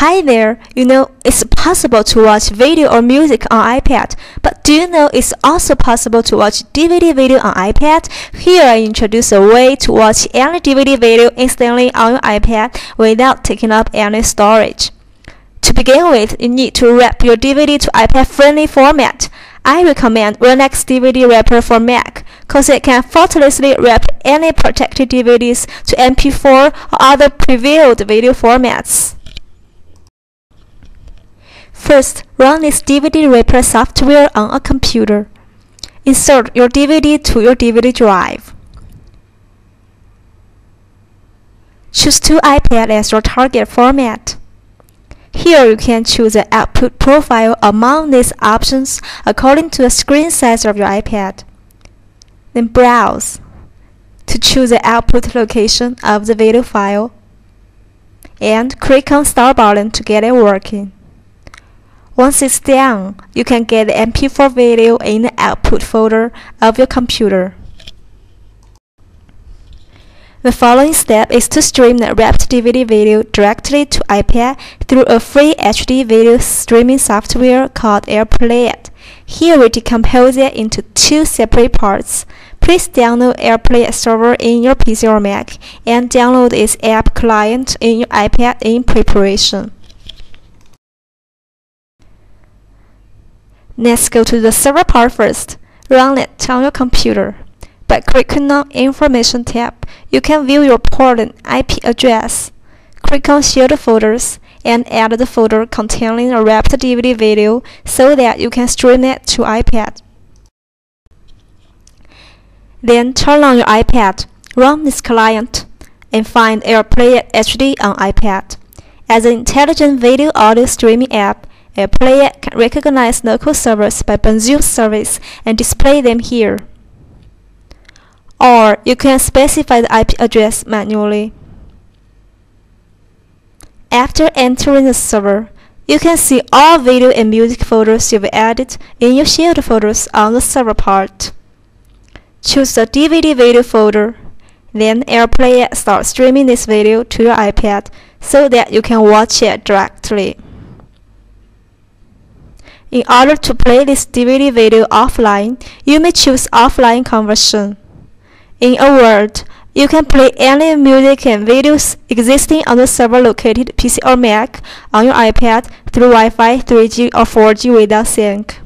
Hi there! You know, it's possible to watch video or music on iPad, but do you know it's also possible to watch DVD video on iPad? Here I introduce a way to watch any DVD video instantly on your iPad without taking up any storage. To begin with, you need to rip your DVD to iPad-friendly format. I recommend WinX DVD Ripper for Mac, cause it can faultlessly rip any protected DVDs to MP4 or other previewed video formats. First, run this DVD Ripper software on a computer. Insert your DVD to your DVD drive. Choose to iPad as your target format. Here you can choose the output profile among these options according to the screen size of your iPad. Then browse to choose the output location of the video file and click on Start button to get it working. Once it's done, you can get the MP4 video in the output folder of your computer. The following step is to stream the ripped DVD video directly to iPad through a free HD video streaming software called Air Playit Here we decompose it into two separate parts. Please download Air Playit server in your PC or Mac and download its app client in your iPad in preparation. Let's go to the server part first. Run it on your computer. By clicking on Information tab, you can view your port and IP address. Click on Shared Folders and add the folder containing a ripped DVD video so that you can stream it to iPad. Then turn on your iPad, run this client, and find Air Playit HD on iPad. As an intelligent video audio streaming app, Air Playit can recognize local servers by Bonjour service and display them here. Or you can specify the IP address manually. After entering the server, you can see all video and music folders you've added in your shared folders on the server part. Choose the DVD video folder, then Air Playit starts streaming this video to your iPad so that you can watch it directly. In order to play this DVD video offline, you may choose offline conversion. In a word, you can play any music and videos existing on the server located PC or Mac on your iPad through Wi-Fi 3G or 4G without sync.